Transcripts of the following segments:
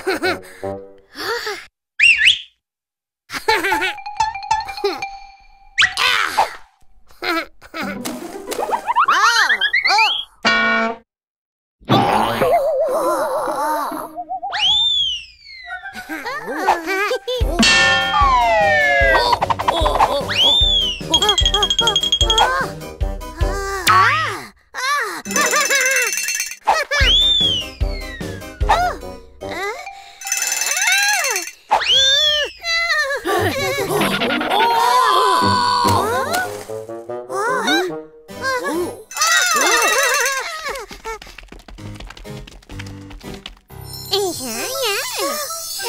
Ha ha!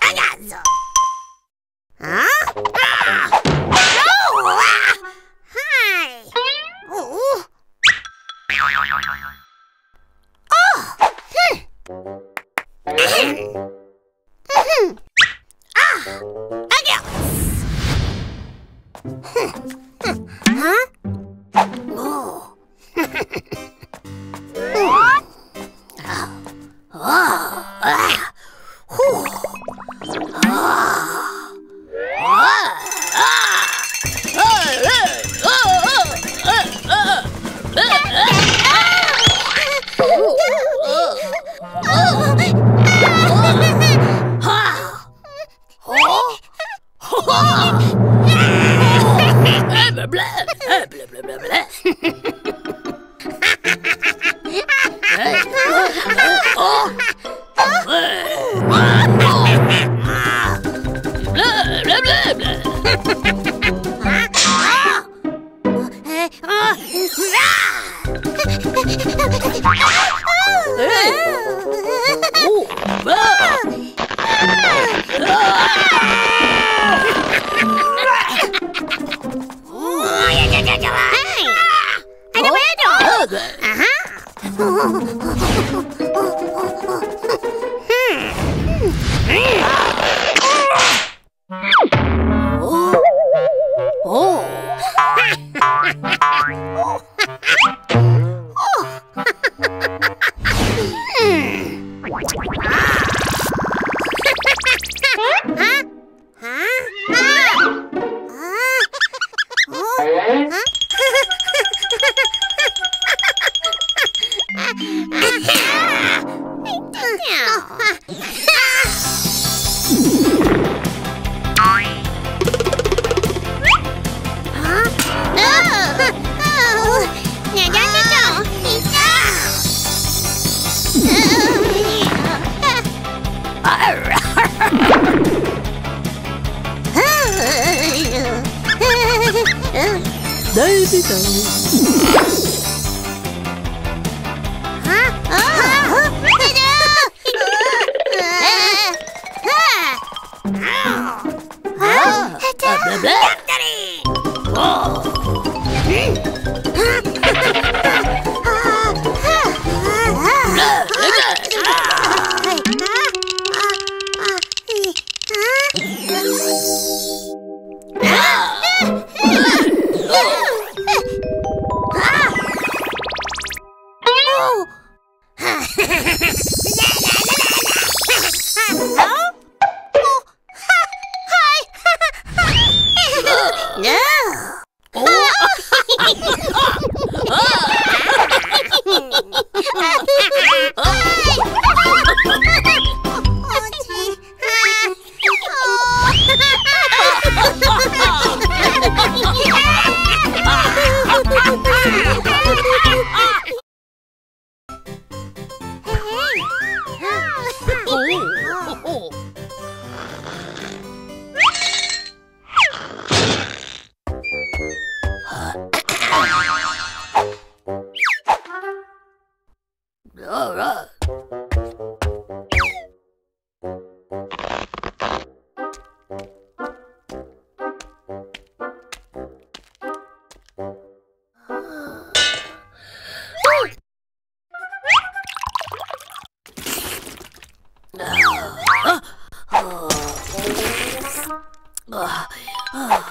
Ragazzo! Huh? Blablabla. baby doll. Oh! Ah! ah. ah. ah.